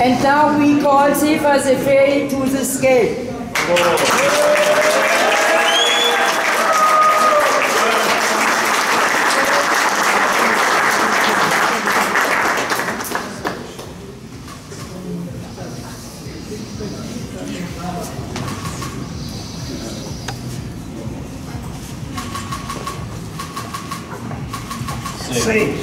And now we call Sefer Seferi to the scale. Same.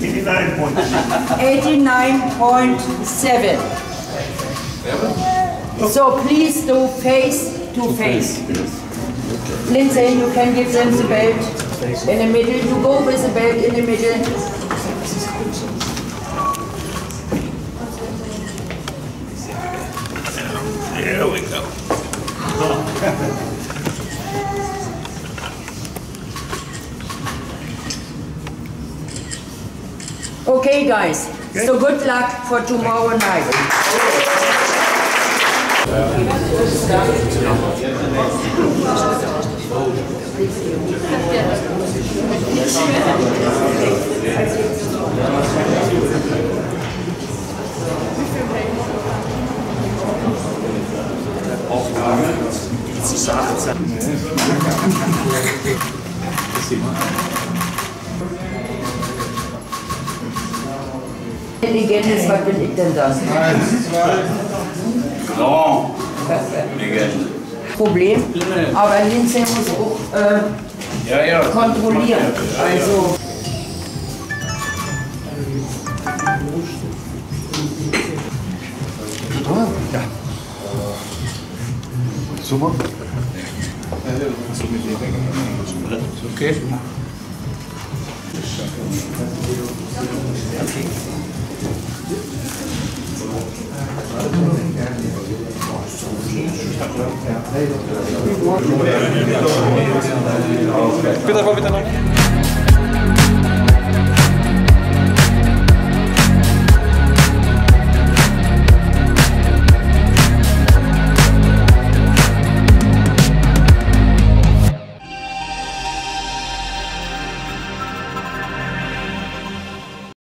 89.6. 89.7. So please do face to face. Lindsay, you can give them the belt in the middle. You go with the belt in the middle. There we go. Okay, guys. So good luck for tomorrow night. Legende, was will ich denn das? Grand. Legende. Problem. Aber Lindsay muss auch äh, Ja, ja. kontrollieren. Also. Super. Okay. Peter, vou evitar não.